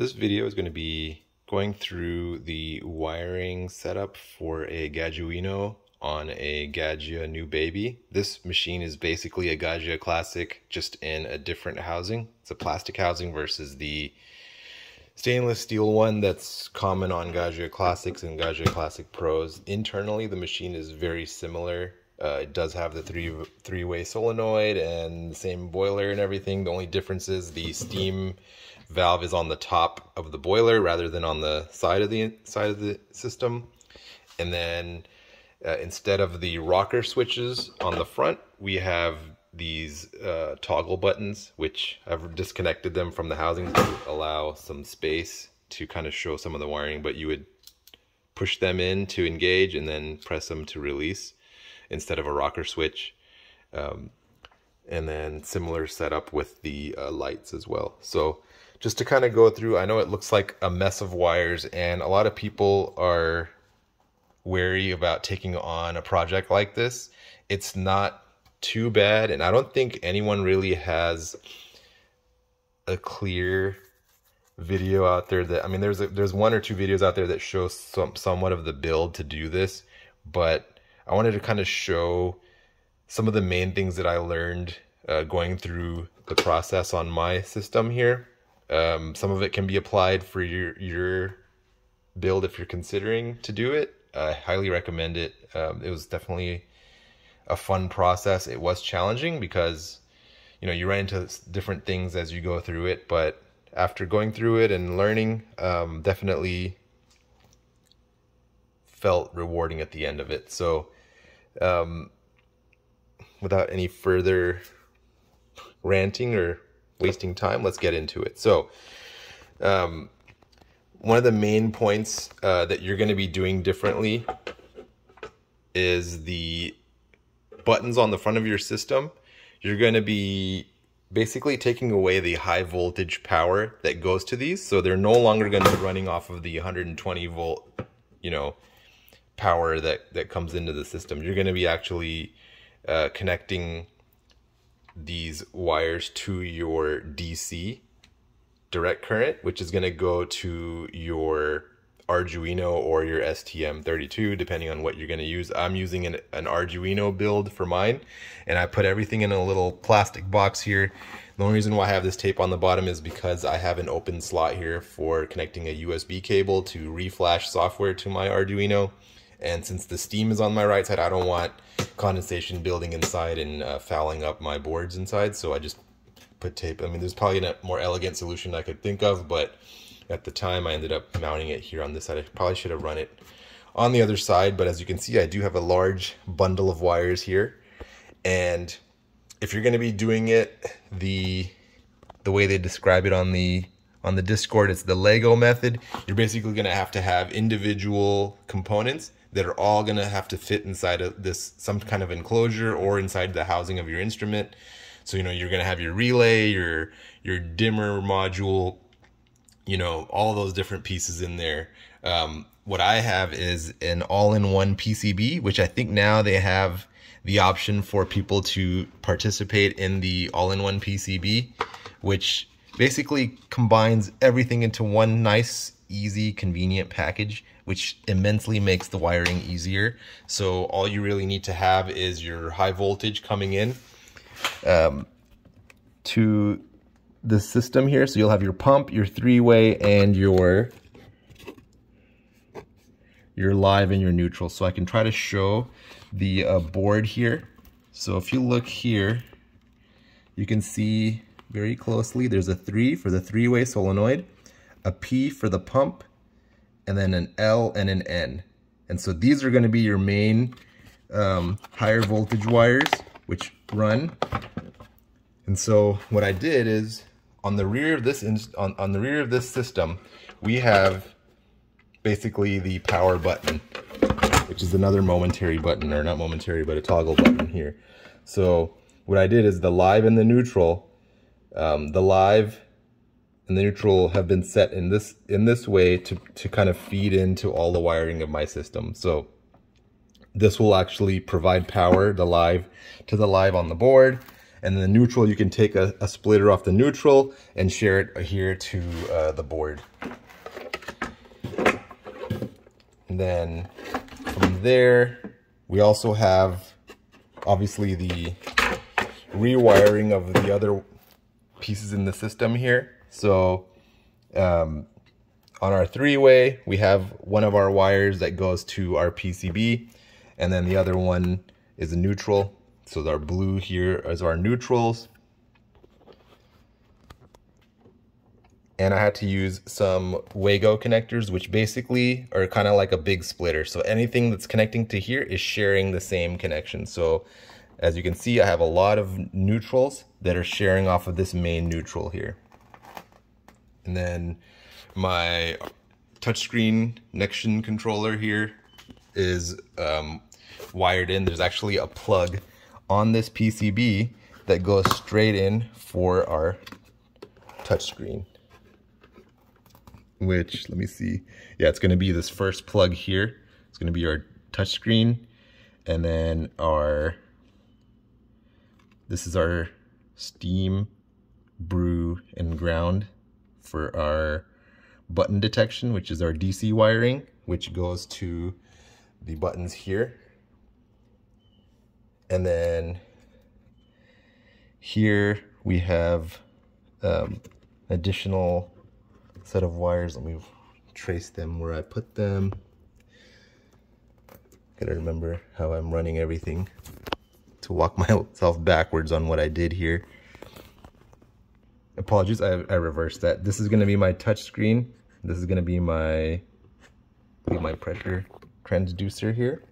This video is going to be going through the wiring setup for a Gaggiuino on a Gaggia New Baby. This machine is basically a Gaggia Classic just in a different housing. It's a plastic housing versus the stainless steel one that's common on Gaggia Classics and Gaggia Classic Pros. Internally, the machine is very similar. Uh, it does have the three three-way solenoid and the same boiler and everything. The only difference is the steam valve is on the top of the boiler rather than on the side of the side of the system. And then uh, instead of the rocker switches on the front, we have these uh, toggle buttons, which I've disconnected them from the housing to allow some space to kind of show some of the wiring, but you would push them in to engage and then press them to release instead of a rocker switch. Um, and then similar setup with the uh, lights as well. So just to kind of go through, I know it looks like a mess of wires and a lot of people are wary about taking on a project like this. It's not too bad and I don't think anyone really has a clear video out there that I mean there's a, there's one or two videos out there that show some somewhat of the build to do this, but I wanted to kind of show some of the main things that I learned uh, going through the process on my system here. Um, some of it can be applied for your your build if you're considering to do it. I highly recommend it. Um, it was definitely a fun process. It was challenging because you know you run into different things as you go through it, but after going through it and learning, um, definitely felt rewarding at the end of it. So, um, without any further ranting or wasting time, let's get into it. So, um, one of the main points uh, that you're going to be doing differently is the buttons on the front of your system. You're going to be basically taking away the high voltage power that goes to these. So they're no longer going to be running off of the 120 volt, you know, power that, that comes into the system. You're going to be actually uh, connecting these wires to your DC direct current, which is going to go to your Arduino or your STM32, depending on what you're going to use. I'm using an, an Arduino build for mine, and I put everything in a little plastic box here. The only reason why I have this tape on the bottom is because I have an open slot here for connecting a USB cable to reflash software to my Arduino. And since the steam is on my right side, I don't want condensation building inside and uh, fouling up my boards inside. So I just put tape. I mean, there's probably a more elegant solution I could think of, but at the time I ended up mounting it here on this side. I probably should have run it on the other side, but as you can see, I do have a large bundle of wires here. And if you're going to be doing it the the way they describe it on the on the Discord, it's the Lego method. You're basically going to have to have individual components that are all going to have to fit inside of this some kind of enclosure or inside the housing of your instrument. So you know you're going to have your relay, your your dimmer module, you know all those different pieces in there. Um, what I have is an all-in-one PCB, which I think now they have the option for people to participate in the all-in-one PCB, which basically combines everything into one nice, easy, convenient package, which immensely makes the wiring easier. So all you really need to have is your high voltage coming in um, to the system here. So you'll have your pump, your three-way, and your your live and your neutral. So I can try to show the uh, board here. So if you look here, you can see very closely, there's a three for the three-way solenoid, a P for the pump, and then an L and an N. And so these are gonna be your main um, higher voltage wires, which run. And so what I did is on the rear of this on, on the rear of this system, we have basically the power button, which is another momentary button, or not momentary, but a toggle button here. So what I did is the live and the neutral, um, the live and the neutral have been set in this in this way to, to kind of feed into all the wiring of my system. So this will actually provide power, the live, to the live on the board, And then the neutral, you can take a, a splitter off the neutral and share it here to uh, the board. And then from there, we also have obviously the rewiring of the other pieces in the system here. So um, on our three-way, we have one of our wires that goes to our PCB, and then the other one is a neutral. So our blue here is our neutrals. And I had to use some Wago connectors, which basically are kind of like a big splitter. So anything that's connecting to here is sharing the same connection. So as you can see, I have a lot of neutrals that are sharing off of this main neutral here. And then my touchscreen Nextion controller here is um, wired in. There's actually a plug on this PCB that goes straight in for our touchscreen. Which, let me see. Yeah, it's going to be this first plug here. It's going to be our touchscreen. And then our, this is our steam, brew, and ground for our button detection, which is our DC wiring, which goes to the buttons here. And then here we have um, additional set of wires. Let me trace them where I put them. Gotta remember how I'm running everything to walk myself backwards on what I did here. Apologies, I, I reversed that. This is gonna be my touch screen this is going to be my be my pressure transducer here.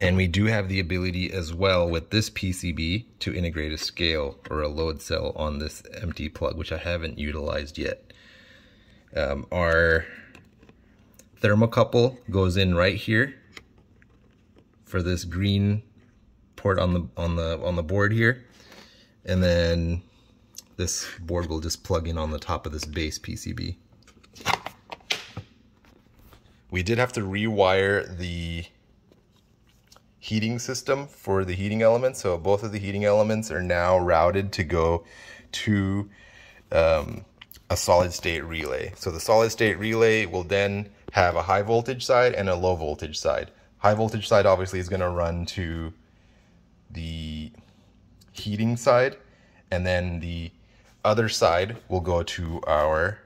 And we do have the ability as well with this PCB to integrate a scale or a load cell on this empty plug, which I haven't utilized yet. Um, our thermocouple goes in right here for this green port on the on the on the board here. And then this board will just plug in on the top of this base PCB. We did have to rewire the heating system for the heating elements. So both of the heating elements are now routed to go to um, a solid state relay. So the solid state relay will then have a high voltage side and a low voltage side. High voltage side obviously is going to run to the heating side and then the other side will go to our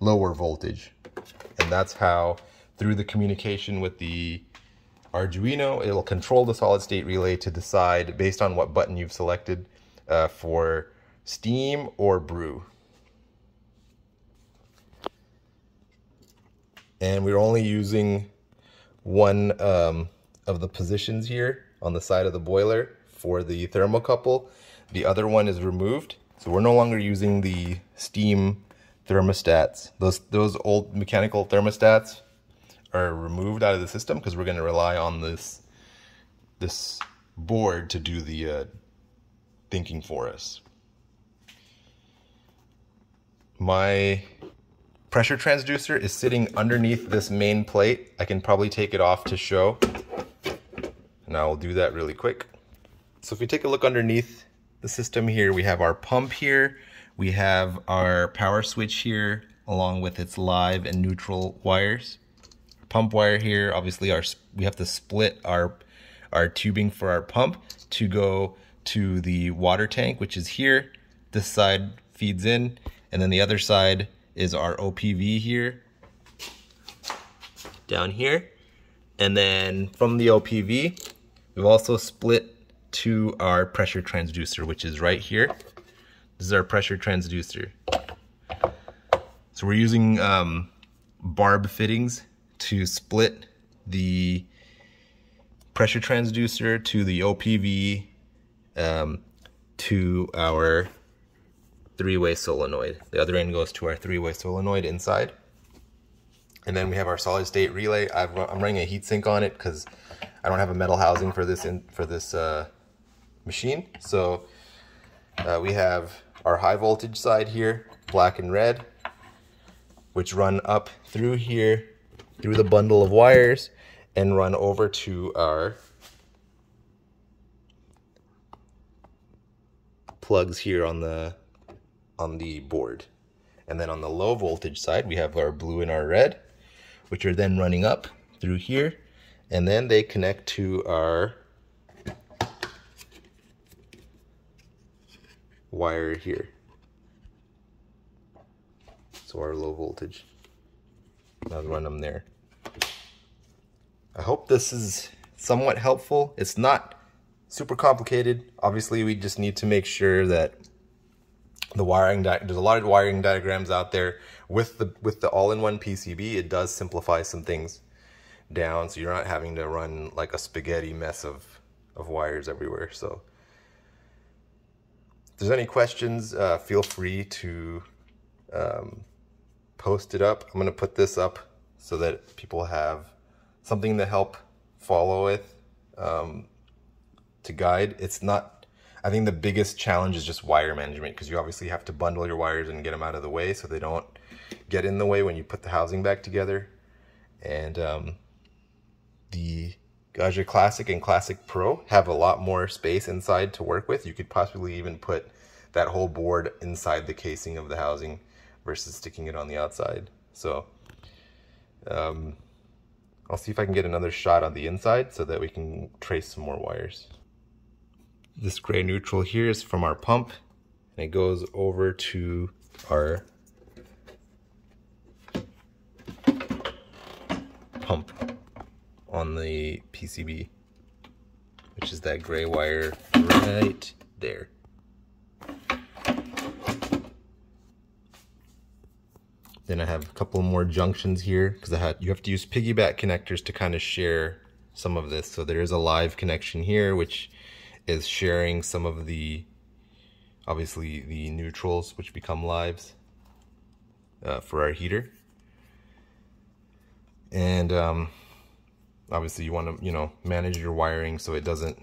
lower voltage. And that's how, through the communication with the Arduino, it'll control the solid state relay to decide based on what button you've selected uh, for steam or brew. And we're only using one um, of the positions here on the side of the boiler for the thermocouple. The other one is removed. So we're no longer using the steam thermostats. Those, those old mechanical thermostats are removed out of the system because we're going to rely on this, this board to do the uh, thinking for us. My pressure transducer is sitting underneath this main plate. I can probably take it off to show. And I will do that really quick. So if we take a look underneath the system here, we have our pump here, we have our power switch here, along with its live and neutral wires. Pump wire here, obviously our we have to split our our tubing for our pump to go to the water tank, which is here. This side feeds in, and then the other side is our OPV here, down here. And then from the OPV, we've also split to our pressure transducer, which is right here. This is our pressure transducer. So we're using um, barb fittings to split the pressure transducer to the OPV um, to our three-way solenoid. The other end goes to our three-way solenoid inside. And then we have our solid state relay. i am running a heatsink on it because I don't have a metal housing for this in, for this uh, machine. So uh, we have our high voltage side here, black and red, which run up through here, through the bundle of wires, and run over to our plugs here on the on the board. And then on the low voltage side, we have our blue and our red, which are then running up through here. And then they connect to our wire here. So our low voltage. I'll run them there. I hope this is somewhat helpful. It's not super complicated. Obviously, we just need to make sure that the wiring there's a lot of wiring diagrams out there with the with the all-in-one PCB it does simplify some things down so you're not having to run like a spaghetti mess of of wires everywhere. So if there's any questions uh, feel free to um, post it up. I'm gonna put this up so that people have something to help follow with um, to guide. It's not I think the biggest challenge is just wire management because you obviously have to bundle your wires and get them out of the way so they don't get in the way when you put the housing back together. And um, the Gaggia Classic and Classic Pro have a lot more space inside to work with. You could possibly even put that whole board inside the casing of the housing versus sticking it on the outside. So um, I'll see if I can get another shot on the inside so that we can trace some more wires. This gray neutral here is from our pump and it goes over to our pump on the PCB, which is that gray wire right there. Then I have a couple more junctions here because I had you have to use piggyback connectors to kind of share some of this. So there is a live connection here, which is sharing some of the, obviously the neutrals, which become lives uh, for our heater. And um, obviously you want to, you know, manage your wiring so it doesn't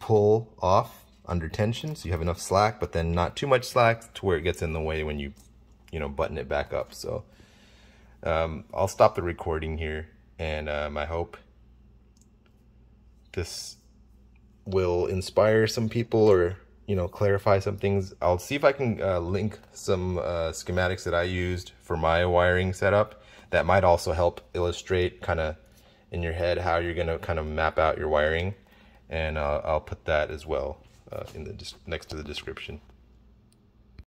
pull off under tension so you have enough slack but then not too much slack to where it gets in the way when you you know button it back up. So um, I'll stop the recording here and um, I hope this will inspire some people or you know clarify some things. I'll see if i can uh, link some uh, schematics that i used for my wiring setup that might also help illustrate kind of in your head how you're going to kind of map out your wiring. And uh, i'll put that as well uh, in the next to the description